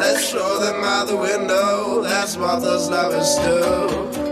Let's throw them out the window. That's what those lovers do.